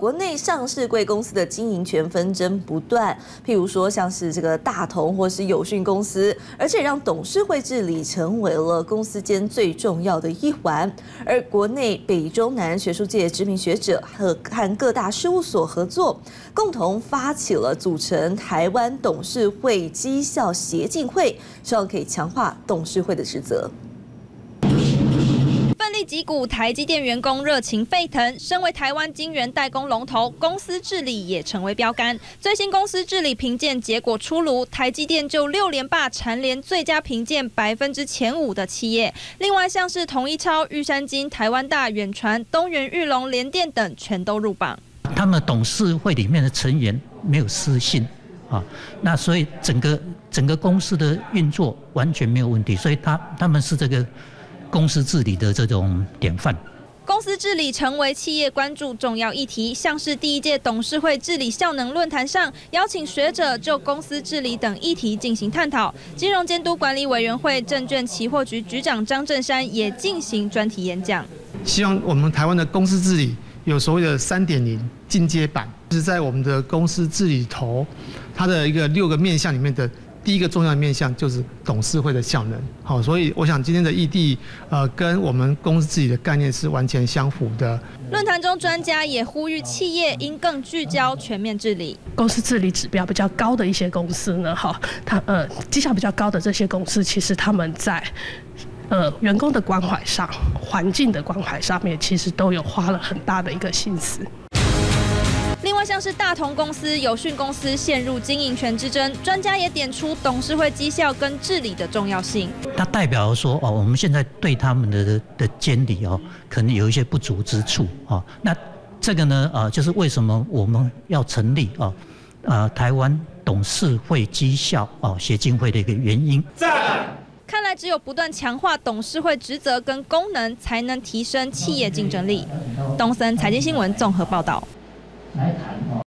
国内上市贵公司的经营权纷争不断，譬如说像是这个大同或是友讯公司，而且让董事会治理成为了公司间最重要的一环。而国内北中南学术界知名学者和和各大事务所合作，共同发起了组成台湾董事会绩效协进会，希望可以强化董事会的职责。奋力击鼓，台积电员工热情沸腾。身为台湾晶圆代工龙头，公司治理也成为标杆。最新公司治理评鉴结果出炉，台积电就六连霸蝉联最佳评鉴百分之前五的企业。另外像是统一超、玉山金、台湾大、远传、东元、玉龙、联电等，全都入榜。他们董事会里面的成员没有私信啊，那所以整个整个公司的运作完全没有问题，所以他他们是这个。公司治理的这种典范，公司治理成为企业关注重要议题。像是第一届董事会治理效能论坛上，邀请学者就公司治理等议题进行探讨。金融监督管理委员会证券期货局局长张振山也进行专题演讲。希望我们台湾的公司治理有所谓的三点零进阶版，是在我们的公司治理头，它的一个六个面向里面的。第一个重要的面向就是董事会的效能，好，所以我想今天的异地，呃，跟我们公司自己的概念是完全相符的。论坛中，专家也呼吁企业应更聚焦全面治理。公司治理指标比较高的一些公司呢，哈，它呃绩效比较高的这些公司，其实他们在呃员工的关怀上、环境的关怀上面，其实都有花了很大的一个心思。像是大同公司、友讯公司陷入经营权之争，专家也点出董事会绩效跟治理的重要性。它代表说，哦，我们现在对他们的的监理哦，可能有一些不足之处哦。那这个呢，啊，就是为什么我们要成立啊，啊，台湾董事会绩效哦协进会的一个原因。赞。看来，只有不断强化董事会职责跟功能，才能提升企业竞争力。东森财经新闻综合报道。来谈哦。